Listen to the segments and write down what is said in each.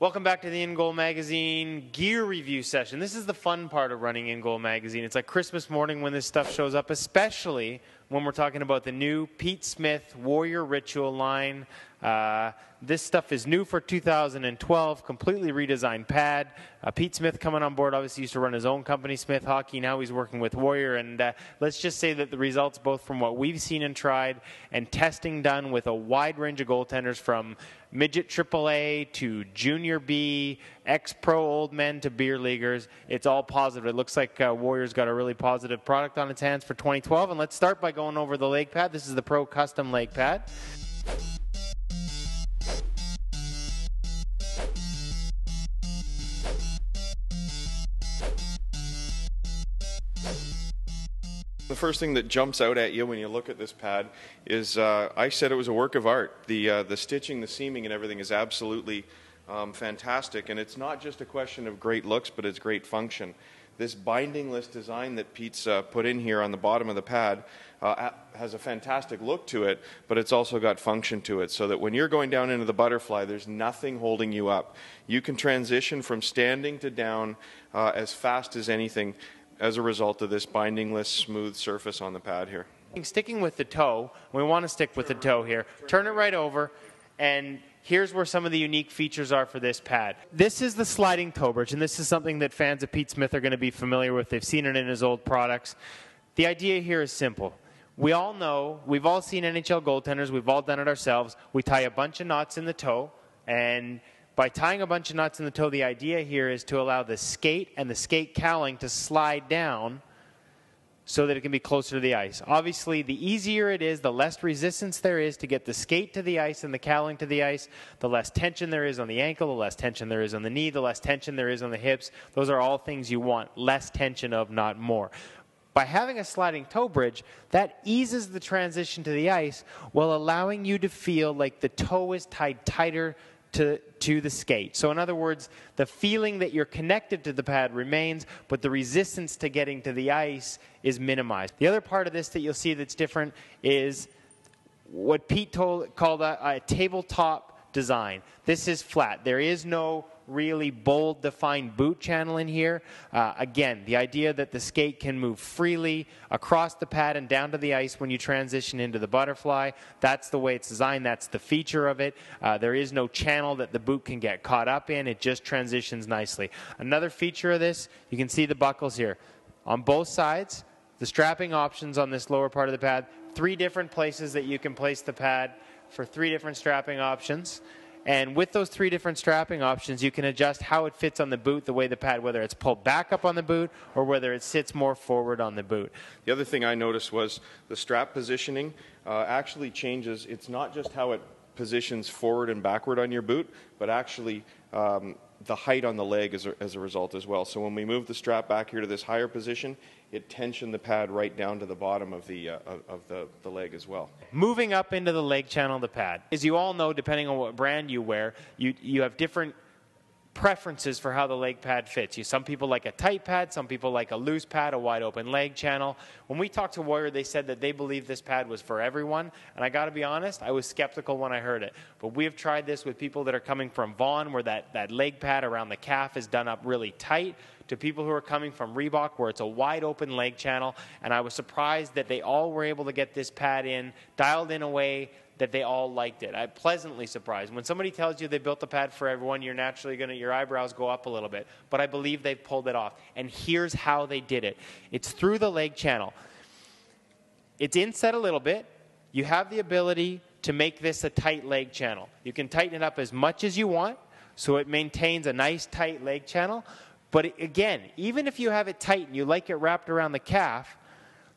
Welcome back to the InGoal Magazine gear review session. This is the fun part of running InGoal Magazine. It's like Christmas morning when this stuff shows up, especially when we're talking about the new Pete Smith Warrior Ritual line. Uh, this stuff is new for 2012, completely redesigned pad. Uh, Pete Smith coming on board obviously used to run his own company, Smith Hockey. Now he's working with Warrior. And uh, let's just say that the results, both from what we've seen and tried, and testing done with a wide range of goaltenders from midget AAA to junior B, ex pro old men to beer leaguers, it's all positive. It looks like uh, Warrior's got a really positive product on its hands for 2012. And let's start by going over the leg pad. This is the Pro Custom leg pad. First thing that jumps out at you when you look at this pad is uh, I said it was a work of art. The, uh, the stitching, the seaming, and everything is absolutely um, fantastic. And it's not just a question of great looks, but it's great function. This bindingless design that Pete's uh, put in here on the bottom of the pad uh, has a fantastic look to it, but it's also got function to it. So that when you're going down into the butterfly, there's nothing holding you up. You can transition from standing to down uh, as fast as anything as a result of this bindingless, smooth surface on the pad here. Sticking with the toe, we want to stick with the toe here. Turn it right over, and here's where some of the unique features are for this pad. This is the sliding toe bridge, and this is something that fans of Pete Smith are going to be familiar with. They've seen it in his old products. The idea here is simple. We all know, we've all seen NHL goaltenders, we've all done it ourselves. We tie a bunch of knots in the toe, and by tying a bunch of knots in the toe, the idea here is to allow the skate and the skate cowling to slide down so that it can be closer to the ice. Obviously, the easier it is, the less resistance there is to get the skate to the ice and the cowling to the ice, the less tension there is on the ankle, the less tension there is on the knee, the less tension there is on the hips. Those are all things you want. Less tension of, not more. By having a sliding toe bridge, that eases the transition to the ice while allowing you to feel like the toe is tied tighter to, to the skate. So, in other words, the feeling that you're connected to the pad remains, but the resistance to getting to the ice is minimized. The other part of this that you'll see that's different is what Pete told, called a, a tabletop design. This is flat. There is no really bold, defined boot channel in here. Uh, again, the idea that the skate can move freely across the pad and down to the ice when you transition into the butterfly. That's the way it's designed. That's the feature of it. Uh, there is no channel that the boot can get caught up in. It just transitions nicely. Another feature of this, you can see the buckles here. On both sides, the strapping options on this lower part of the pad, three different places that you can place the pad for three different strapping options. And with those three different strapping options, you can adjust how it fits on the boot, the way the pad, whether it's pulled back up on the boot or whether it sits more forward on the boot. The other thing I noticed was the strap positioning uh, actually changes. It's not just how it positions forward and backward on your boot, but actually um, the height on the leg as a, as a result as well. So when we move the strap back here to this higher position, it tensioned the pad right down to the bottom of the, uh, of the, the leg as well. Moving up into the leg channel of the pad. As you all know, depending on what brand you wear, you, you have different preferences for how the leg pad fits. You, some people like a tight pad, some people like a loose pad, a wide open leg channel. When we talked to Warrior, they said that they believe this pad was for everyone, and I got to be honest, I was skeptical when I heard it. But we have tried this with people that are coming from Vaughn, where that, that leg pad around the calf is done up really tight, to people who are coming from Reebok, where it's a wide open leg channel, and I was surprised that they all were able to get this pad in, dialed in a way that they all liked it. I'm pleasantly surprised. When somebody tells you they built a pad for everyone, you're naturally going to, your eyebrows go up a little bit. But I believe they've pulled it off. And here's how they did it it's through the leg channel. It's inset a little bit. You have the ability to make this a tight leg channel. You can tighten it up as much as you want so it maintains a nice tight leg channel. But again, even if you have it tight and you like it wrapped around the calf,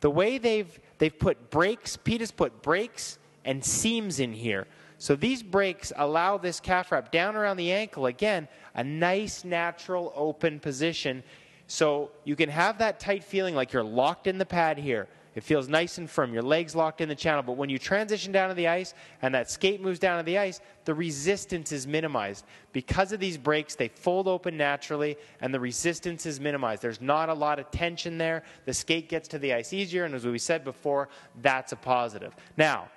the way they've, they've put breaks, Pete has put breaks and seams in here. So these breaks allow this calf wrap down around the ankle, again, a nice, natural, open position. So you can have that tight feeling like you're locked in the pad here. It feels nice and firm. Your legs locked in the channel. But when you transition down to the ice and that skate moves down to the ice, the resistance is minimized. Because of these breaks, they fold open naturally and the resistance is minimized. There's not a lot of tension there. The skate gets to the ice easier. And as we said before, that's a positive. Now,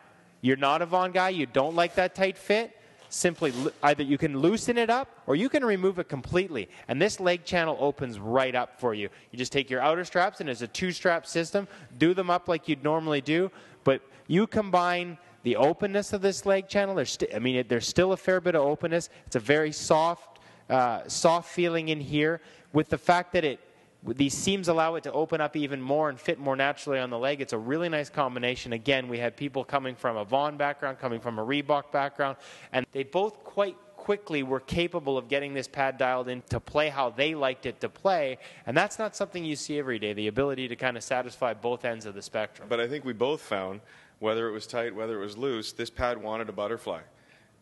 you're not a Vaughn guy, you don't like that tight fit, simply either you can loosen it up or you can remove it completely. And this leg channel opens right up for you. You just take your outer straps, and it's a two strap system, do them up like you'd normally do, but you combine the openness of this leg channel. There's st- I mean, there's still a fair bit of openness. It's a very soft, uh, soft feeling in here with the fact that it these seams allow it to open up even more and fit more naturally on the leg. It's a really nice combination. Again, we had people coming from a Vaughn background, coming from a Reebok background, and they both quite quickly were capable of getting this pad dialed in to play how they liked it to play. And that's not something you see every day, the ability to kind of satisfy both ends of the spectrum. But I think we both found, whether it was tight, whether it was loose, this pad wanted a butterfly.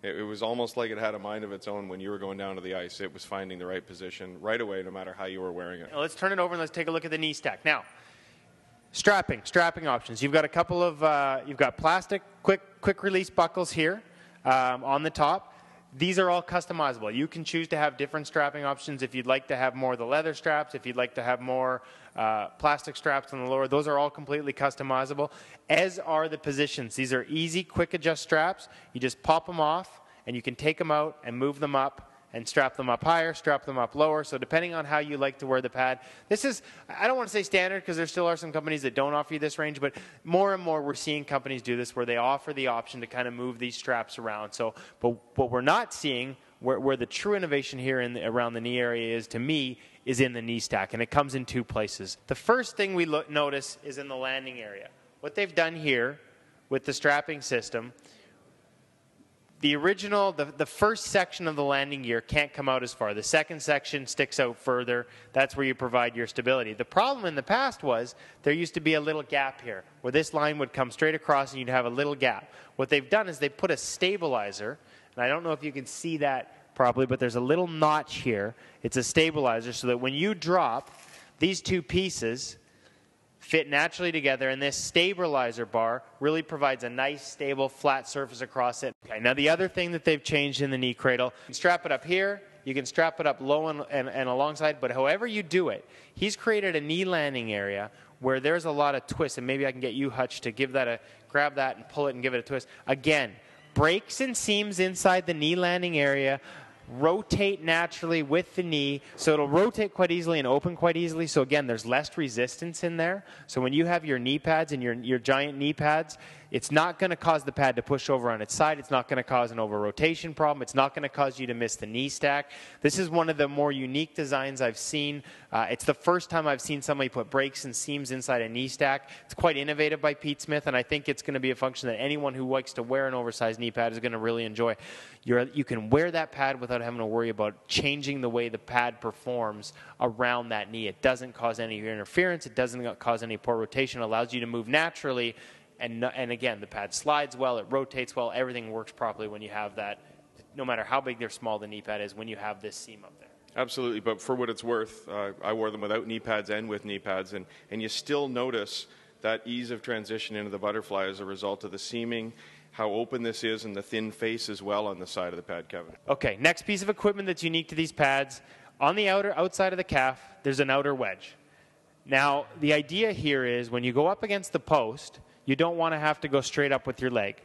It, it, was almost like it had a mind of its own when you were going down to the ice. It was finding the right position right away, no matter how you were wearing it. Now let's turn it over and let's take a look at the knee stack. Now, strapping, strapping options. You've got a couple of, uh, you've got plastic quick, quick release buckles here um, on the top. These are all customizable. You can choose to have different strapping options if you'd like to have more of the leather straps, if you'd like to have more uh, plastic straps on the lower. Those are all completely customizable, as are the positions. These are easy, quick adjust straps. You just pop them off, and you can take them out and move them up and strap them up higher, strap them up lower. So depending on how you like to wear the pad, this is I don't want to say standard because there still are some companies that don't offer you this range, but more and more we're seeing companies do this where they offer the option to kind of move these straps around. So, but what we're not seeing where, where the true innovation here in the, around the knee area is to me is in the knee stack, and it comes in two places. The first thing we notice is in the landing area. What they've done here with the strapping system the original, the, the first section of the landing gear can't come out as far. The second section sticks out further. That's where you provide your stability. The problem in the past was there used to be a little gap here where this line would come straight across and you'd have a little gap. What they've done is they put a stabilizer, and I don't know if you can see that properly, but there's a little notch here. It's a stabilizer so that when you drop these two pieces, fit naturally together, and this stabilizer bar really provides a nice, stable, flat surface across it. Okay, now the other thing that they've changed in the knee cradle, you can strap it up here, you can strap it up low and, and, and alongside, but however you do it, he's created a knee landing area where there's a lot of twist, and maybe I can get you, Hutch, to give that a, grab that and pull it and give it a twist. Again, breaks and seams inside the knee landing area rotate naturally with the knee. So it'll rotate quite easily and open quite easily. So again, there's less resistance in there. So when you have your knee pads and your, your giant knee pads, it's not going to cause the pad to push over on its side. It's not going to cause an over rotation problem. It's not going to cause you to miss the knee stack. This is one of the more unique designs I've seen. Uh, it's the first time I've seen somebody put breaks and seams inside a knee stack. It's quite innovative by Pete Smith, and I think it's going to be a function that anyone who likes to wear an oversized knee pad is going to really enjoy. You're, you can wear that pad without having to worry about changing the way the pad performs around that knee. It doesn't cause any interference. It doesn't cause any poor rotation. It allows you to move naturally and, and again, the pad slides well, it rotates well, everything works properly when you have that. No matter how big or small the knee pad is, when you have this seam up there. Absolutely, but for what it's worth, uh, I wore them without knee pads and with knee pads, and, and you still notice that ease of transition into the butterfly as a result of the seaming, how open this is, and the thin face as well on the side of the pad, Kevin. Okay, next piece of equipment that's unique to these pads on the outer outside of the calf, there's an outer wedge. Now, the idea here is when you go up against the post, you don't want to have to go straight up with your leg.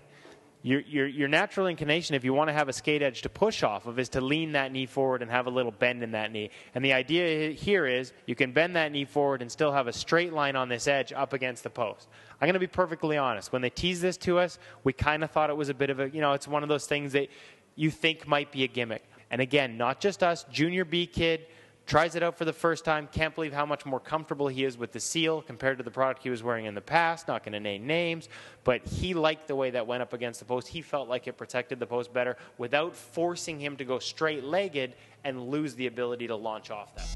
Your, your, your, natural inclination, if you want to have a skate edge to push off of, is to lean that knee forward and have a little bend in that knee. And the idea here is you can bend that knee forward and still have a straight line on this edge up against the post. I'm going to be perfectly honest. When they teased this to us, we kind of thought it was a bit of a, you know, it's one of those things that you think might be a gimmick. And again, not just us, junior B kid, tries it out for the first time, can't believe how much more comfortable he is with the seal compared to the product he was wearing in the past. Not going to name names, but he liked the way that went up against the post. He felt like it protected the post better without forcing him to go straight legged and lose the ability to launch off that.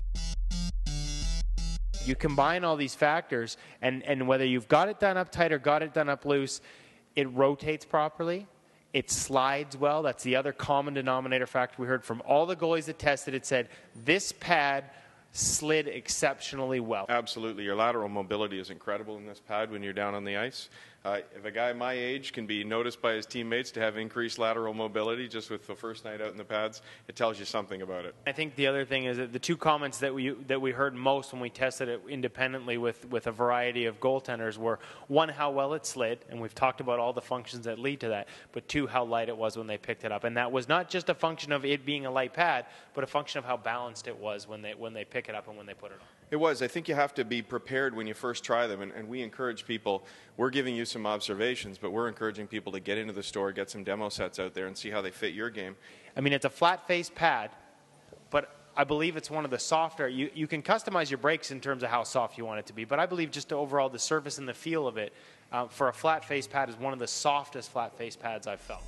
You combine all these factors, and, and whether you've got it done up tight or got it done up loose, it rotates properly it slides well. That's the other common denominator factor we heard from all the goalies that tested it said this pad slid exceptionally well. Absolutely. Your lateral mobility is incredible in this pad when you're down on the ice. Uh, if a guy my age can be noticed by his teammates to have increased lateral mobility just with the first night out in the pads, it tells you something about it. I think the other thing is that the two comments that we that we heard most when we tested it independently with, with a variety of goaltenders were one how well it slid, and we've talked about all the functions that lead to that, but two how light it was when they picked it up, and that was not just a function of it being a light pad, but a function of how balanced it was when they when they pick it up and when they put it on. It was. I think you have to be prepared when you first try them, and, and, we encourage people. We're giving you some observations, but we're encouraging people to get into the store, get some demo sets out there, and see how they fit your game. I mean, it's a flat face pad, but I believe it's one of the softer. You, you can customize your breaks in terms of how soft you want it to be, but I believe just overall the surface and the feel of it uh, for a flat face pad is one of the softest flat face pads I've felt.